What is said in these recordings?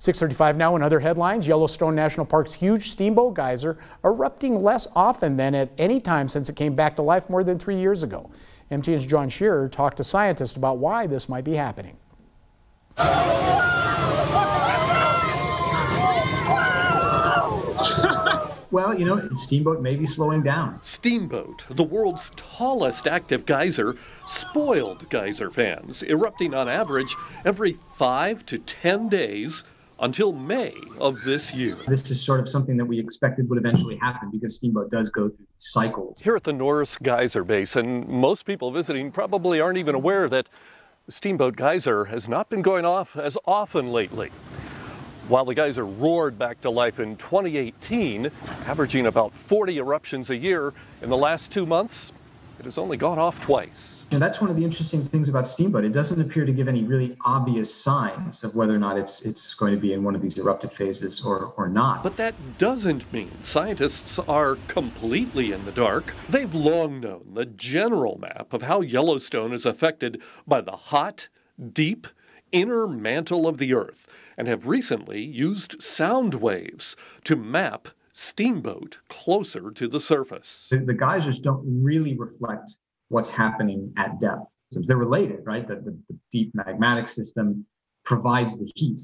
635 now in other headlines. Yellowstone National Park's huge steamboat geyser erupting less often than at any time since it came back to life more than three years ago. MTN's John Shearer talked to scientists about why this might be happening. Well, you know, Steamboat may be slowing down. Steamboat, the world's tallest active geyser, spoiled geyser fans, erupting on average every five to ten days until May of this year. This is sort of something that we expected would eventually happen because Steamboat does go through cycles. Here at the Norris Geyser Basin, most people visiting probably aren't even aware that Steamboat Geyser has not been going off as often lately. While the geyser roared back to life in 2018, averaging about 40 eruptions a year in the last two months, it has only gone off twice. And that's one of the interesting things about Steamboat. It doesn't appear to give any really obvious signs of whether or not it's it's going to be in one of these eruptive phases or, or not. But that doesn't mean scientists are completely in the dark. They've long known the general map of how Yellowstone is affected by the hot, deep, inner mantle of the Earth and have recently used sound waves to map Steamboat closer to the surface. The, the geysers don't really reflect what's happening at depth. So they're related, right? The, the, the deep magmatic system provides the heat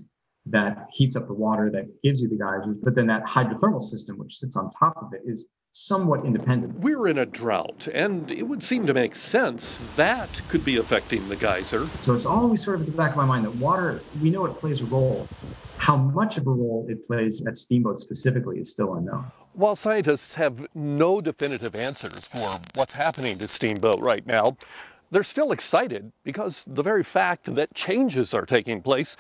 that heats up the water that gives you the geysers, but then that hydrothermal system, which sits on top of it, is somewhat independent. We're in a drought, and it would seem to make sense that could be affecting the geyser. So it's always sort of at the back of my mind that water, we know it plays a role. How much of a role it plays at Steamboat specifically is still unknown. While scientists have no definitive answers for what's happening to Steamboat right now, they're still excited because the very fact that changes are taking place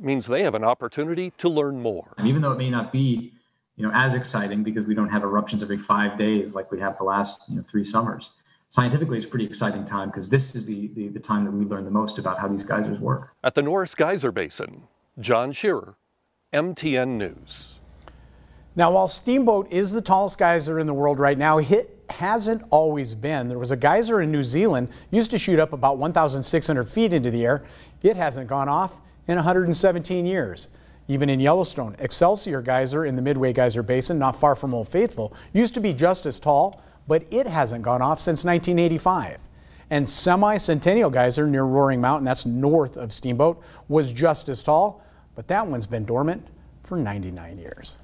means they have an opportunity to learn more. And even though it may not be you know, as exciting because we don't have eruptions every five days like we have the last you know, three summers. Scientifically, it's a pretty exciting time because this is the, the, the time that we learn the most about how these geysers work. At the Norris Geyser Basin, John Shearer, MTN News. Now, while Steamboat is the tallest geyser in the world right now, it hasn't always been. There was a geyser in New Zealand, used to shoot up about 1,600 feet into the air. It hasn't gone off in 117 years. Even in Yellowstone, Excelsior Geyser in the Midway Geyser Basin, not far from Old Faithful, used to be just as tall, but it hasn't gone off since 1985. And Semi-Centennial Geyser near Roaring Mountain, that's north of Steamboat, was just as tall, but that one's been dormant for 99 years.